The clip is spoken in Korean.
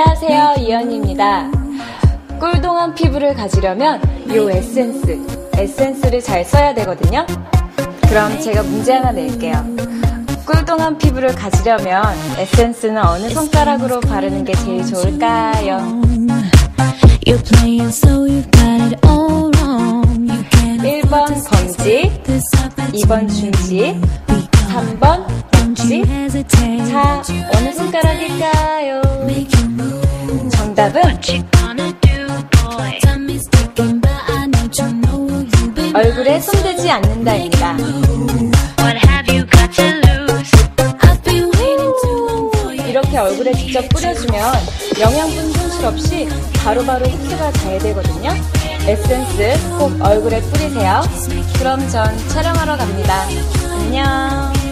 안녕하세요, 이연입니다. 꿀동한 피부를 가지려면 이 에센스, 에센스를 잘 써야 되거든요. 그럼 제가 문제 하나 낼게요. 꿀동한 피부를 가지려면 에센스는 어느 손가락으로 바르는 게 제일 좋을까요? 1번 검지, 2번 중지, 3번 검지. 자, 어느 손가락일까요? 정답은 얼굴에 손대지 않는다입니다. 이렇게 얼굴에 직접 뿌려주면 영양분 손실 없이 바로바로 흡수가 잘 되거든요. 에센스 꼭 얼굴에 뿌리세요. 그럼 전 촬영하러 갑니다. 안녕.